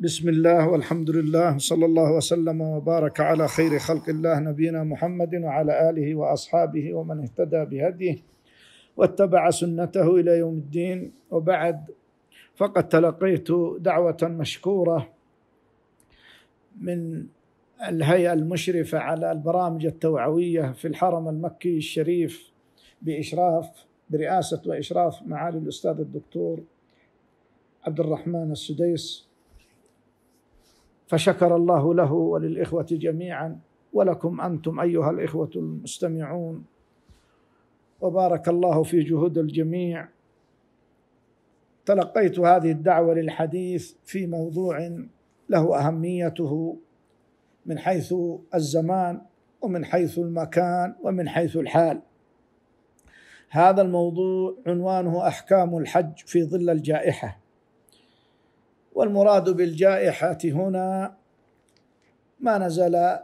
بسم الله والحمد لله صلى الله وسلم وبارك على خير خلق الله نبينا محمد وعلى اله واصحابه ومن اهتدى بهديه واتبع سنته إلى يوم الدين وبعد فقد تلقيت دعوه مشكوره من الهيئه المشرفه على البرامج التوعويه في الحرم المكي الشريف باشراف برئاسه واشراف معالي الاستاذ الدكتور عبد الرحمن السديس فشكر الله له وللإخوة جميعا ولكم أنتم أيها الإخوة المستمعون. وبارك الله في جهود الجميع. تلقيت هذه الدعوة للحديث في موضوع له أهميته من حيث الزمان ومن حيث المكان ومن حيث الحال. هذا الموضوع عنوانه أحكام الحج في ظل الجائحة. والمراد بالجائحة هنا ما نزل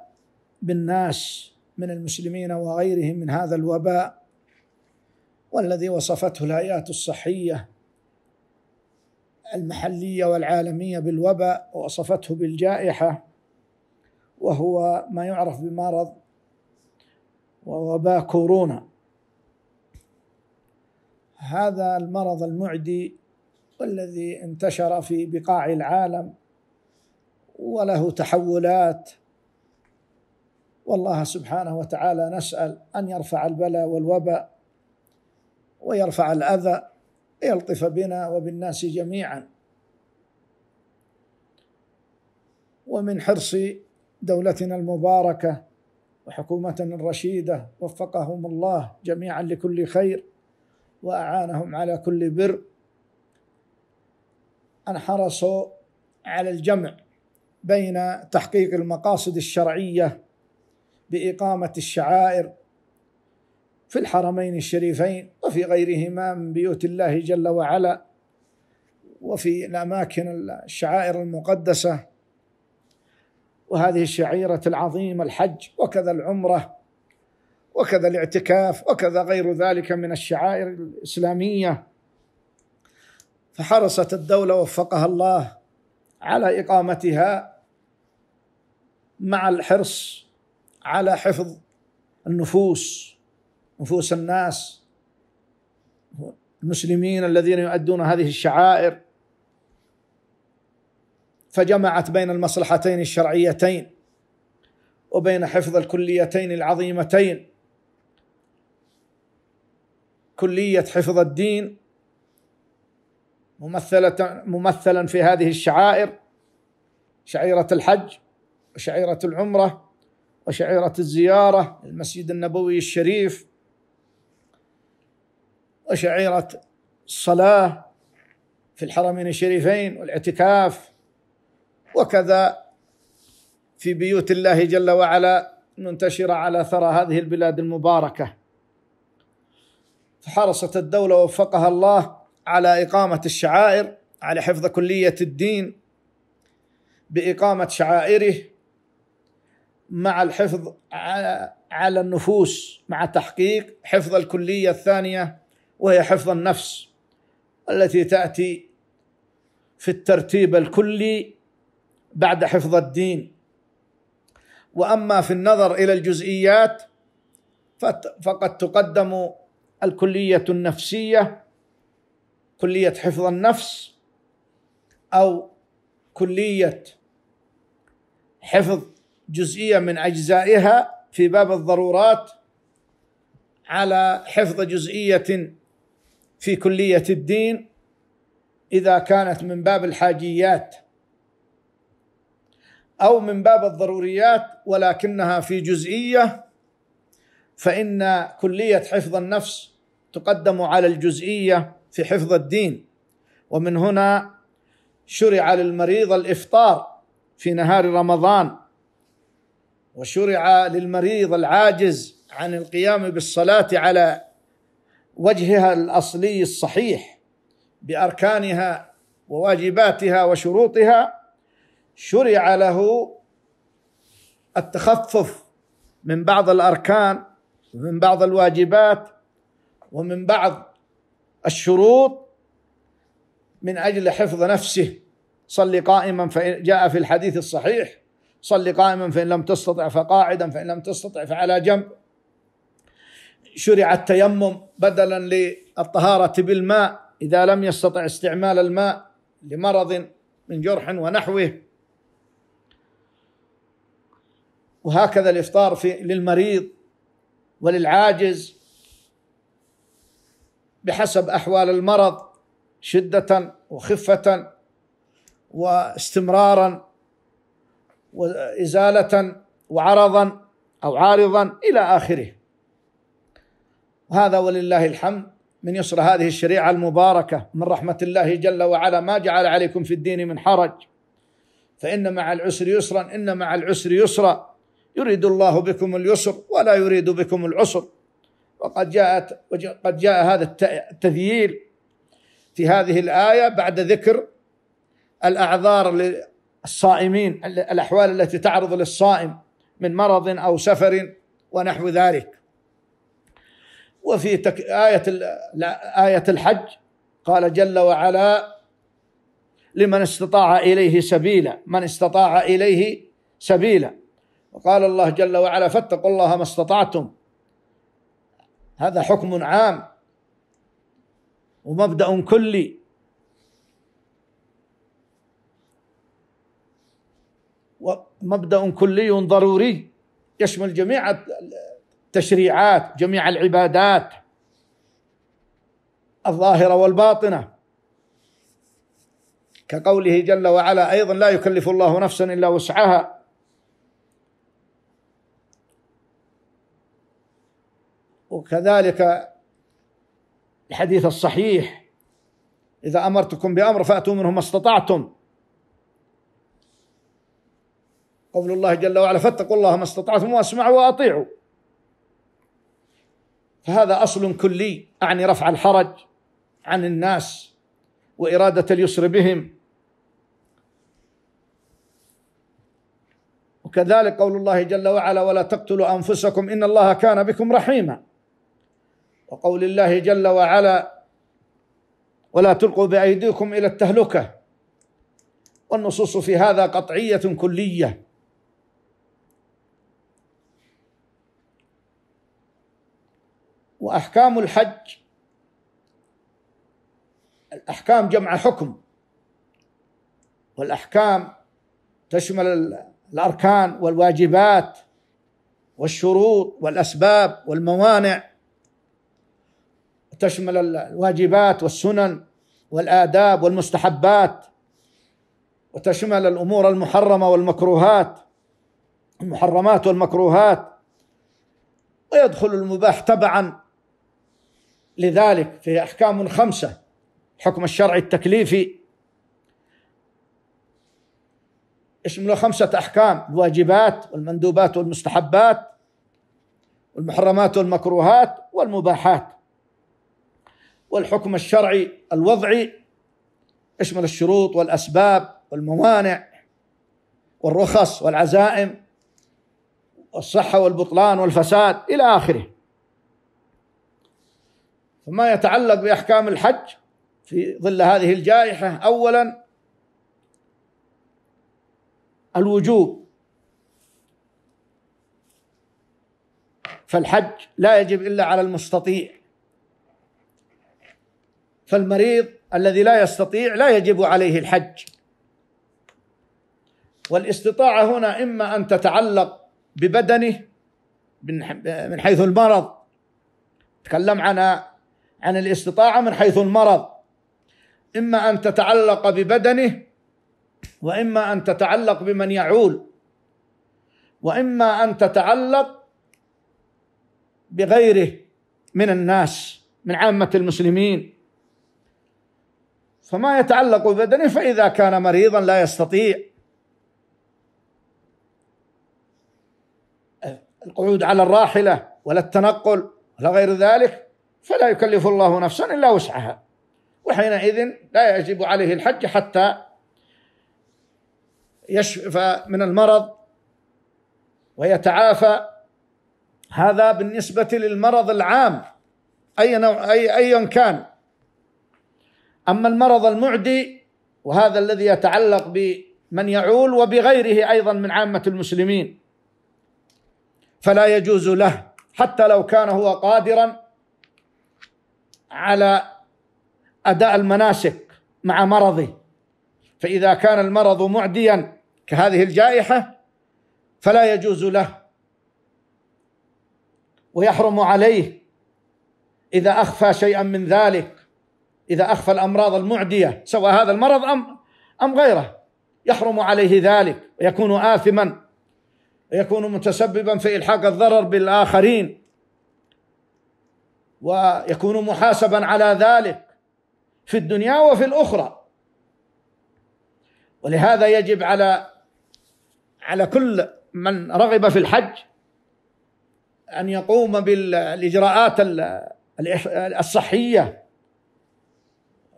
بالناس من المسلمين وغيرهم من هذا الوباء والذي وصفته الهيئات الصحية المحلية والعالمية بالوباء ووصفته بالجائحة وهو ما يعرف بمرض ووباء كورونا. هذا المرض المعدي والذي انتشر في بقاع العالم وله تحولات. والله سبحانه وتعالى نسأل أن يرفع البلاء والوباء ويرفع الأذى يلطف بنا وبالناس جميعا. ومن حرص دولتنا المباركة وحكومتنا الرشيدة وفقهم الله جميعا لكل خير وأعانهم على كل بر. أن حرصوا على الجمع بين تحقيق المقاصد الشرعية بإقامة الشعائر في الحرمين الشريفين وفي غيرهما من بيوت الله جل وعلا وفي الأماكن الشعائر المقدسة. وهذه الشعيرة العظيمة الحج وكذا العمرة وكذا الاعتكاف وكذا غير ذلك من الشعائر الإسلامية. فحرصت الدولة وفقها الله على إقامتها مع الحرص على حفظ النفوس نفوس الناس المسلمين الذين يؤدون هذه الشعائر. فجمعت بين المصلحتين الشرعيتين وبين حفظ الكليتين العظيمتين. كلية حفظ الدين ممثلة ممثلا في هذه الشعائر شعيرة الحج وشعيرة العمرة وشعيرة الزيارة المسجد النبوي الشريف وشعيرة الصلاة في الحرمين الشريفين والاعتكاف وكذا في بيوت الله جل وعلا منتشرة على ثرى هذه البلاد المباركة. فحرصت الدولة وفقها الله على إقامة الشعائر على حفظ كلية الدين بإقامة شعائره مع الحفظ على النفوس مع تحقيق حفظ الكلية الثانية وهي حفظ النفس التي تأتي في الترتيب الكلي بعد حفظ الدين. وأما في النظر إلى الجزئيات فقد تقدم الكلية النفسية كلية حفظ النفس أو كلية حفظ جزئية من أجزائها في باب الضرورات على حفظ جزئية في كلية الدين إذا كانت من باب الحاجيات أو من باب الضروريات ولكنها في جزئية فإن كلية حفظ النفس تقدم على الجزئية في حفظ الدين. ومن هنا شرع للمريض الإفطار في نهار رمضان. وشرع للمريض العاجز عن القيام بالصلاة على وجهها الأصلي الصحيح بأركانها وواجباتها وشروطها. شرع له التخفف من بعض الأركان ومن بعض الواجبات ومن بعض الشروط من أجل حفظ نفسه. صل قائما فإن جاء في الحديث الصحيح. صل قائما فإن لم تستطع فقاعدا فإن لم تستطع فعلى جنب. شرع التيمم بدلا للطهارة بالماء. إذا لم يستطع استعمال الماء لمرض من جرح ونحوه. وهكذا الإفطار في للمريض وللعاجز. بحسب أحوال المرض شدة وخفة واستمرارا وإزالة وعرضا أو عارضا إلى آخره. وهذا ولله الحمد من يسر هذه الشريعة المباركة من رحمة الله جل وعلا. ما جعل عليكم في الدين من حرج. فإن مع العسر يسرا إن مع العسر يسرا. يريد الله بكم اليسر ولا يريد بكم العسر. وقد جاءت قد جاء هذا التذييل في هذه الآية بعد ذكر الأعذار للصائمين الأحوال التي تعرض للصائم من مرض أو سفر ونحو ذلك. وفي تك... آية آية الحج قال جل وعلا لمن استطاع إليه سبيلا من استطاع إليه سبيلا. وقال الله جل وعلا فاتقوا الله ما استطعتم هذا حكم عام ومبدأ كلي. ومبدأ كلي ضروري. يشمل جميع التشريعات جميع العبادات. الظاهرة والباطنة. كقوله جل وعلا أيضا لا يكلف الله نفسا إلا وسعها. وكذلك الحديث الصحيح إذا أمرتكم بأمر فأتوا منه ما استطعتم. قول الله جل وعلا فاتقوا الله ما استطعتم وأسمعوا وأطيعوا. فهذا أصل كلي أعني رفع الحرج عن الناس وإرادة اليسر بهم. وكذلك قول الله جل وعلا ولا تقتلوا أنفسكم إن الله كان بكم رحيما. وقول الله جل وعلا ولا تلقوا بأيديكم إلى التهلكة. والنصوص في هذا قطعية كلية. وأحكام الحج الأحكام جمع حكم. والأحكام تشمل الأركان والواجبات والشروط والأسباب والموانع. تشمل الواجبات والسنن والآداب والمستحبات وتشمل الأمور المحرمة والمكروهات المحرمات والمكروهات ويدخل المباح تبعا. لذلك في أحكام خمسة الحكم الشرعي التكليفي يشمل خمسة أحكام الواجبات والمندوبات والمستحبات والمحرمات والمكروهات والمباحات. والحكم الشرعي الوضعي يشمل الشروط والأسباب والموانع والرخص والعزائم والصحة والبطلان والفساد إلى آخره. فما يتعلق بأحكام الحج في ظل هذه الجائحة اولا الوجوب. فالحج لا يجب إلا على المستطيع. فالمريض الذي لا يستطيع لا يجب عليه الحج. والاستطاعة هنا إما أن تتعلق ببدنه من حيث المرض. تكلم عنها عن الاستطاعة من حيث المرض. إما أن تتعلق ببدنه وإما أن تتعلق بمن يعول. وإما أن تتعلق بغيره من الناس من عامة المسلمين. فما يتعلق ببدنه فإذا كان مريضا لا يستطيع. القعود على الراحلة ولا التنقل ولا غير ذلك فلا يكلف الله نفسا إلا وسعها. وحينئذ لا يجب عليه الحج حتى يشفى من المرض ويتعافى. هذا بالنسبة للمرض العام أي نوع أي أيا كان. أما المرض المعدي وهذا الذي يتعلق بمن يعول وبغيره أيضا من عامة المسلمين فلا يجوز له حتى لو كان هو قادرا على أداء المناسك مع مرضه. فإذا كان المرض معديا كهذه الجائحة فلا يجوز له ويحرم عليه إذا أخفى شيئا من ذلك. إذا أخفى الأمراض المعدية سواء هذا المرض أم أم غيره. يحرم عليه ذلك ويكون آثما ويكون متسببا في إلحاق الضرر بالآخرين ويكون محاسبا على ذلك في الدنيا وفي الأخرى. ولهذا يجب على على كل من رغب في الحج أن يقوم بالإجراءات الصحية.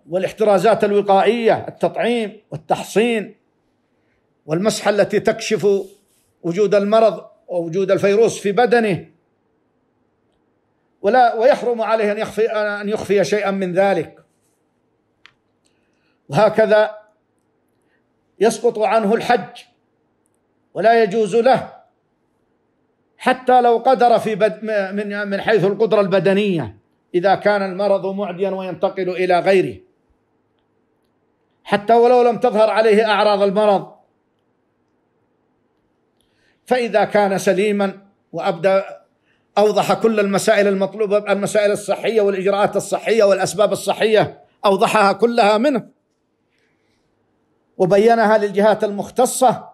والاحترازات الوقائية التطعيم والتحصين والمسحة التي تكشف وجود المرض ووجود الفيروس في بدنه. ولا ويحرم عليه أن يخفي أن يخفي شيئا من ذلك. وهكذا يسقط عنه الحج ولا يجوز له حتى لو قدر في بد من من حيث القدرة البدنية إذا كان المرض معديا وينتقل إلى غيره. حتى ولو لم تظهر عليه أعراض المرض. فإذا كان سليما وابدى أوضح كل المسائل المطلوبه المسائل الصحية والإجراءات الصحية والأسباب الصحية أوضحها كلها منه. وبينها للجهات المختصة.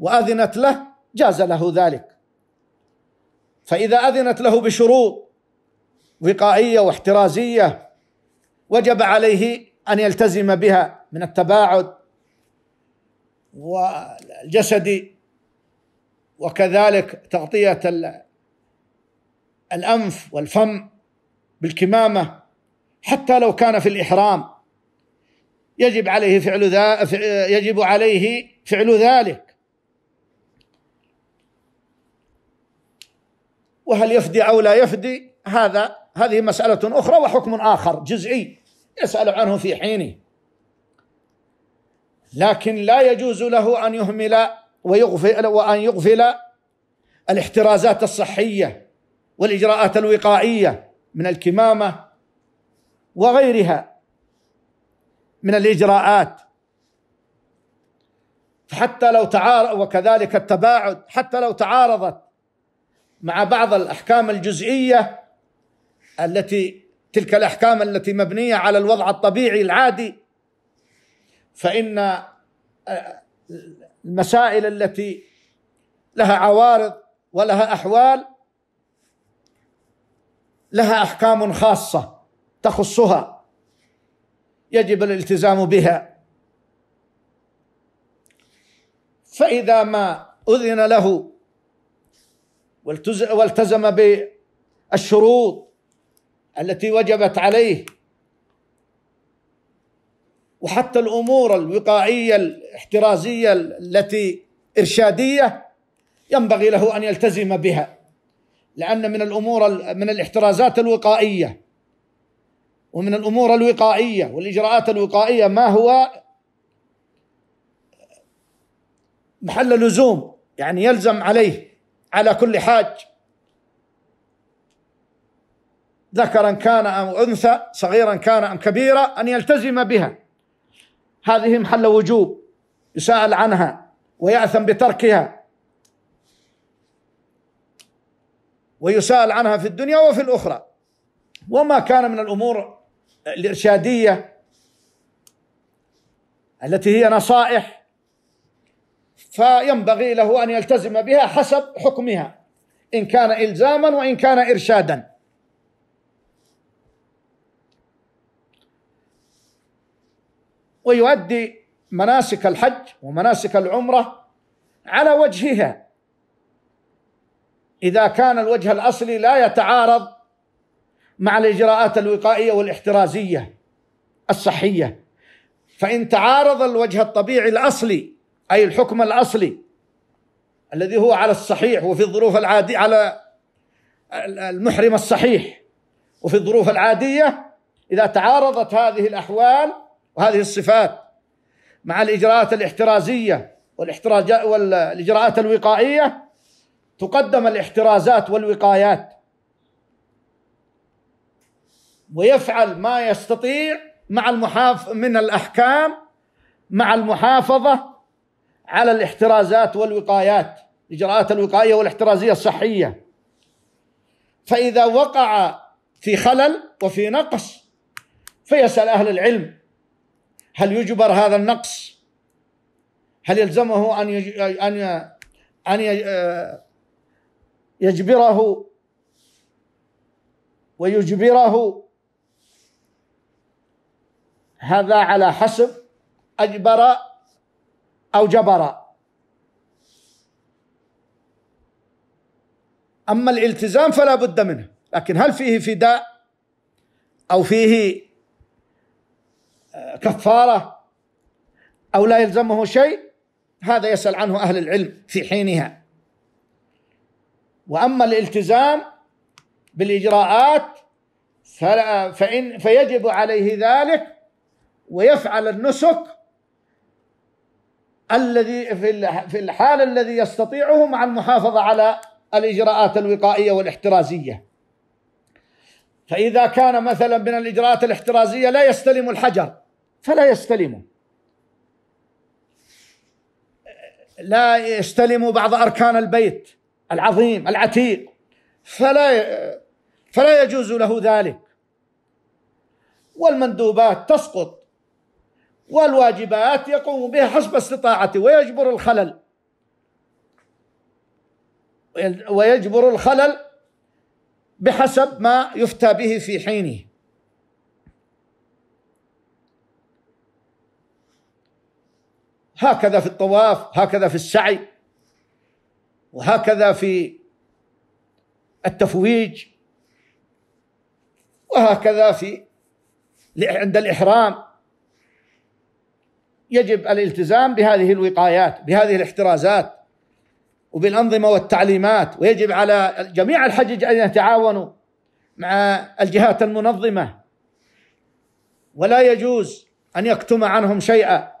وأذنت له جاز له ذلك. فإذا أذنت له بشروط وقائية واحترازية وجب عليه أن يلتزم بها من التباعد والجسدي وكذلك تغطية الأنف والفم بالكمامة حتى لو كان في الإحرام. يجب عليه فعل ذا يجب عليه فعل ذلك. وهل يفدي أو لا يفدي؟ هذا هذه مسألة أخرى وحكم آخر جزئي. يسأل عنه في حينه. لكن لا يجوز له أن يهمل ويغفل وأن يغفل الاحترازات الصحية والإجراءات الوقائية من الكمامة وغيرها من الإجراءات. حتى لو تعارض وكذلك التباعد حتى لو تعارضت مع بعض الأحكام الجزئية التي تلك الأحكام التي مبنية على الوضع الطبيعي العادي. فإن المسائل التي لها عوارض ولها أحوال لها أحكام خاصة تخصها يجب الالتزام بها. فإذا ما أذن له والتزم بالشروط التي وجبت عليه. وحتى الأمور الوقائية الاحترازية التي إرشادية ينبغي له أن يلتزم بها. لأن من الأمور من الاحترازات الوقائية. ومن الأمور الوقائية والإجراءات الوقائية ما هو محل لزوم يعني يلزم عليه على كل حاج. ذكرا كان أم أنثى صغيرا كان أم كبيرا أن يلتزم بها. هذه محل وجوب يسأل عنها ويأثم بتركها. ويسأل عنها في الدنيا وفي الأخرى. وما كان من الأمور الإرشادية التي هي نصائح فينبغي له أن يلتزم بها حسب حكمها. إن كان إلزاما وإن كان إرشادا. ويؤدي مناسك الحج ومناسك العمرة على وجهها. إذا كان الوجه الأصلي لا يتعارض مع الإجراءات الوقائية والاحترازية الصحية. فإن تعارض الوجه الطبيعي الأصلي أي الحكم الأصلي الذي هو على الصحيح وفي الظروف العادية على المحرم الصحيح وفي الظروف العادية إذا تعارضت هذه الأحوال وهذه الصفات مع الإجراءات الاحترازية والاحتراز والإجراءات الوقائية تقدم الاحترازات والوقايات. ويفعل ما يستطيع مع المحاف من الأحكام مع المحافظة على الاحترازات والوقايات الإجراءات الوقائية والاحترازية الصحية. فإذا وقع في خلل وفي نقص فيسأل أهل العلم هل يجبر هذا النقص؟ هل يلزمه أن أن أن يجبره ويجبره؟ هذا على حسب أجبر أو جبر. أما الالتزام فلا بد منه لكن هل فيه فداء أو فيه كفارة أو لا يلزمه شيء هذا يسأل عنه أهل العلم في حينها. وأما الالتزام بالإجراءات فإن فيجب عليه ذلك ويفعل النسك الذي في الحال الذي يستطيعه مع المحافظة على الإجراءات الوقائية والاحترازية. فإذا كان مثلا من الإجراءات الاحترازية لا يستلم الحجر فلا يستلمه لا يستلم بعض أركان البيت العظيم العتيق فلا فلا يجوز له ذلك. والمندوبات تسقط والواجبات يقوم بها حسب استطاعته ويجبر الخلل. ويجبر الخلل بحسب ما يفتى به في حينه. هكذا في الطواف هكذا في السعي وهكذا في التفويج وهكذا في عند الإحرام. يجب الالتزام بهذه الوقايات بهذه الاحترازات. وبالأنظمة والتعليمات ويجب على جميع الحجج أن يتعاونوا مع الجهات المنظمة. ولا يجوز أن يكتم عنهم شيئا.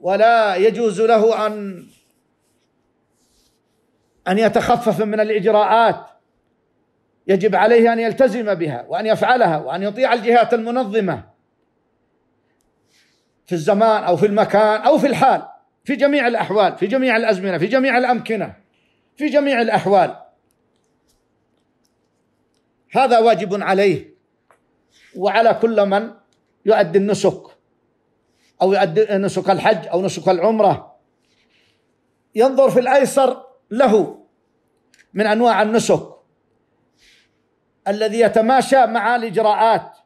ولا يجوز له أن أن يتخفف من الإجراءات. يجب عليه أن يلتزم بها وأن يفعلها وأن يطيع الجهات المنظمة. في الزمان أو في المكان أو في الحال. في جميع الأحوال في جميع الأزمنة في جميع الأمكنة في جميع الأحوال. هذا واجب عليه وعلى كل من يؤدي النسك أو يؤدي نسك الحج أو نسك العمرة. ينظر في الأيسر له من أنواع النسك. الذي يتماشى مع الإجراءات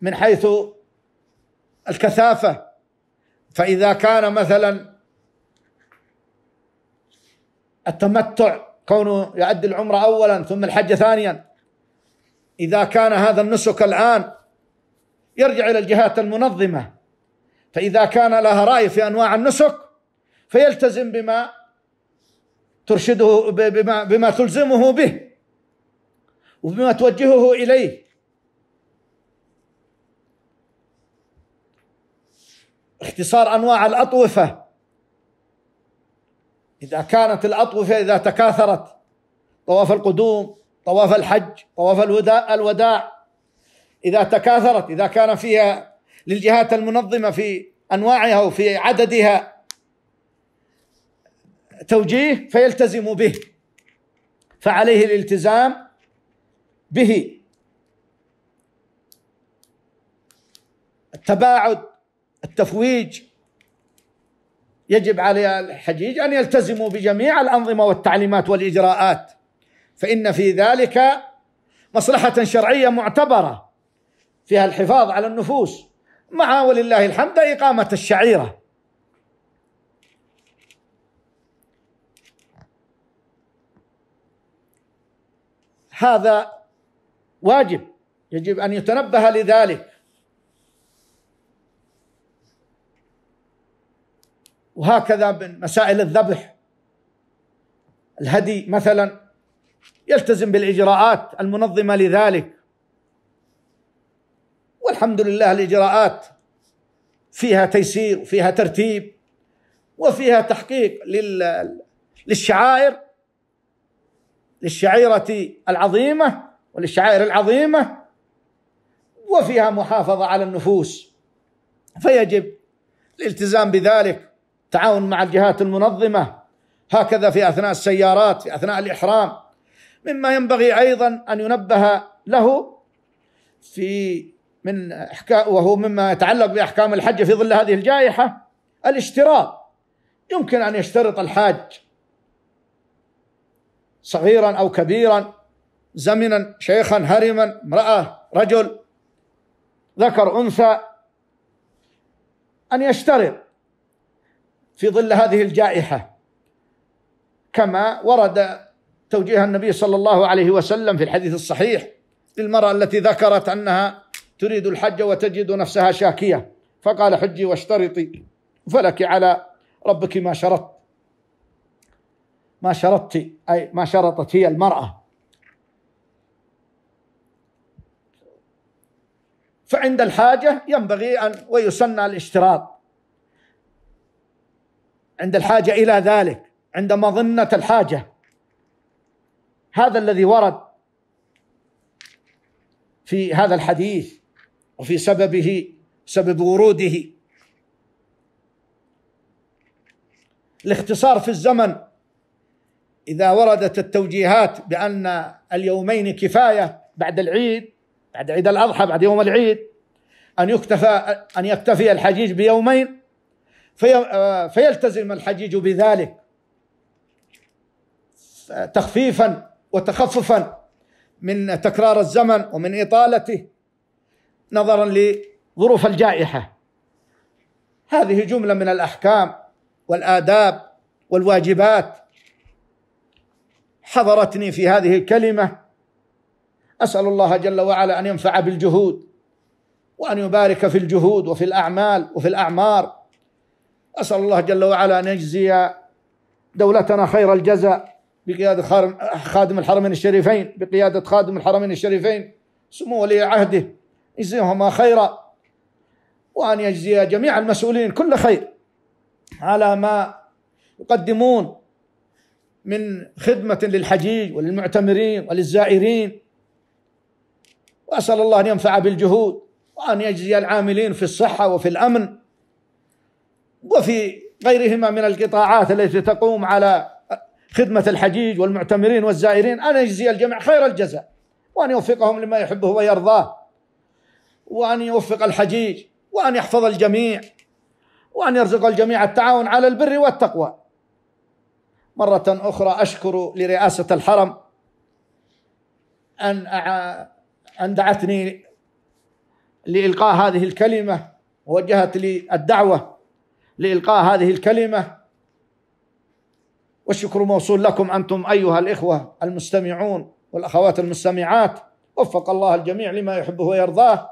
من حيث الكثافة فإذا كان مثلا التمتع كونه يؤدي العمرة أولا ثم الحج ثانيا إذا كان هذا النسك الآن يرجع إلى الجهات المنظمة فإذا كان لها رأي في أنواع النسك فيلتزم بما ترشده بما, بما تلزمه به وبما توجهه إليه. اختصار أنواع الأطوفة. إذا كانت الأطوفة إذا تكاثرت طواف القدوم طواف الحج طواف الوداع الوداع. إذا تكاثرت إذا كان فيها للجهات المنظمة في أنواعها وفي عددها توجيه فيلتزم به. فعليه الالتزام به. التباعد التفويج يجب على الحجيج أن يلتزموا بجميع الأنظمة والتعليمات والإجراءات فإن في ذلك مصلحة شرعية معتبرة فيها الحفاظ على النفوس مع ولله الحمد إقامة الشعيرة. هذا واجب يجب أن يتنبه لذلك. وهكذا من مسائل الذبح. الهدي مثلا يلتزم بالإجراءات المنظمة لذلك. والحمد لله الإجراءات فيها تيسير وفيها ترتيب وفيها تحقيق للشعائر للشعيرة العظيمة وللشعائر العظيمة وفيها محافظة على النفوس. فيجب الالتزام بذلك. تعاون مع الجهات المنظمة. هكذا في أثناء السيارات في أثناء الإحرام. مما ينبغي أيضا أن ينبه له في من احكام وهو مما يتعلق بأحكام الحج في ظل هذه الجائحة الاشتراط. يمكن أن يشترط الحاج صغيرا أو كبيرا زمنا شيخا هرما امرأة رجل ذكر أنثى أن يشترط. في ظل هذه الجائحة. كما ورد توجيه النبي صلى الله عليه وسلم في الحديث الصحيح للمرأة التي ذكرت أنها تريد الحج وتجد نفسها شاكية فقال حجي واشترطي فلك على ربك ما شرطت. ما شرطت أي ما شرطت هي المرأة. فعند الحاجة ينبغي أن ويسن الاشتراط. عند الحاجة إلى ذلك عند مظنة الحاجة. هذا الذي ورد في هذا الحديث وفي سببه سبب وروده. الاختصار في الزمن إذا وردت التوجيهات بأن اليومين كفاية بعد العيد بعد عيد الأضحى بعد يوم العيد أن يكتفى أن يكتفي الحجيج بيومين في فيلتزم الحجيج بذلك. تخفيفا وتخففا من تكرار الزمن ومن إطالته نظرا لظروف الجائحة. هذه جملة من الأحكام والآداب والواجبات حضرتني في هذه الكلمة. أسأل الله جل وعلا أن ينفع بالجهود وأن يبارك في الجهود وفي الأعمال وفي الأعمار. أسأل الله جل وعلا أن يجزي دولتنا خير الجزاء بقيادة خادم الحرمين الشريفين بقيادة خادم الحرمين الشريفين. سمو ولي عهده يجزيهما خيرا. وأن يجزي جميع المسؤولين كل خير. على ما يقدمون من خدمة للحجيج وللمعتمرين وللزائرين. وأسأل الله أن ينفع بالجهود. وأن يجزي العاملين في الصحة وفي الأمن. وفي غيرهما من القطاعات التي تقوم على خدمة الحجيج والمعتمرين والزائرين. أن يجزي الجميع خير الجزاء. وأن يوفقهم لما يحبه ويرضاه. وأن يوفق الحجيج. وأن يحفظ الجميع. وأن يرزق الجميع التعاون على البر والتقوى. مرة أخرى أشكر لرئاسة الحرم أن أن دعتني لإلقاء هذه الكلمة. ووجهت لي الدعوة. لإلقاء هذه الكلمة. والشكر موصول لكم أنتم أيها الإخوة المستمعون والأخوات المستمعات. وفق الله الجميع لما يحبه ويرضاه.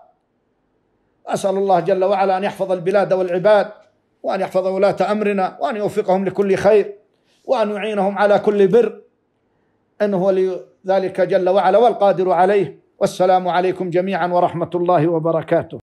أسأل الله جل وعلا أن يحفظ البلاد والعباد وأن يحفظ ولاة أمرنا وأن يوفقهم لكل خير وأن يعينهم على كل بر. انه ولي ذلك جل وعلا والقادر عليه. والسلام عليكم جميعا ورحمة الله وبركاته.